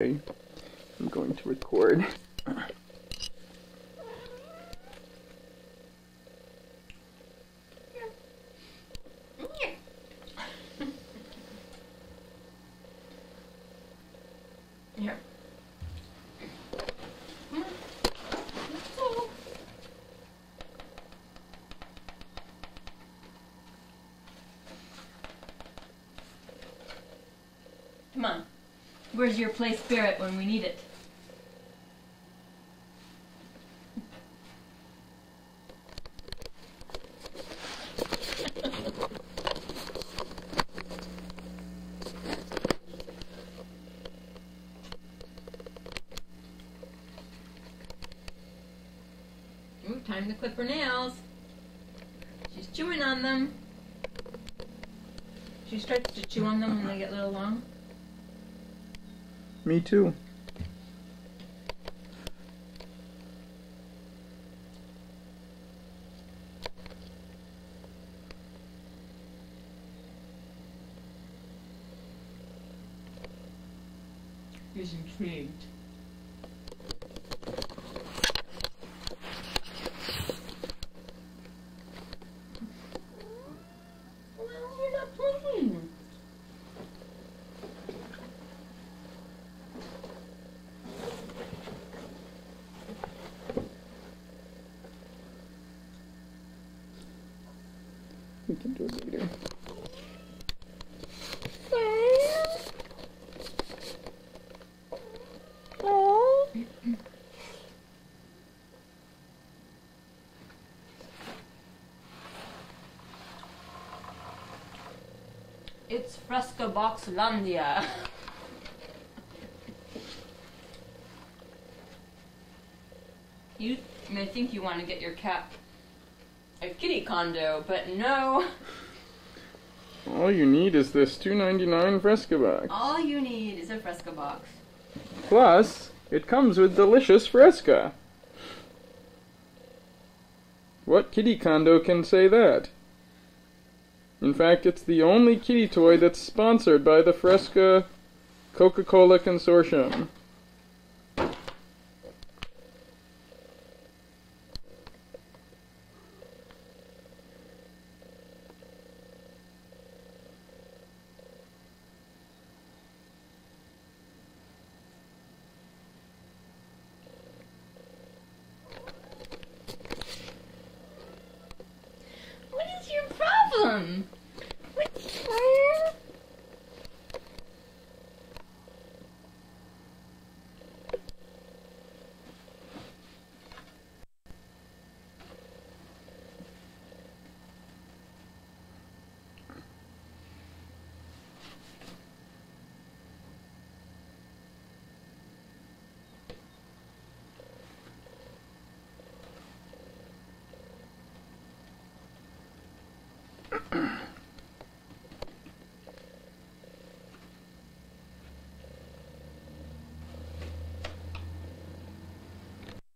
I'm going to record. Here. Come on. Where's your play spirit when we need it? Ooh, time to clip her nails. She's chewing on them. She starts to chew on them when they get a little long. Me too. He's intrigued. We can do it later. It's Fresca Boxlandia. you may think you want to get your cat a kitty condo, but no. All you need is this 2.99 Fresca box. All you need is a Fresca box. Plus, it comes with delicious Fresca. What kitty condo can say that? In fact, it's the only kitty toy that's sponsored by the Fresca Coca-Cola Consortium. Problem?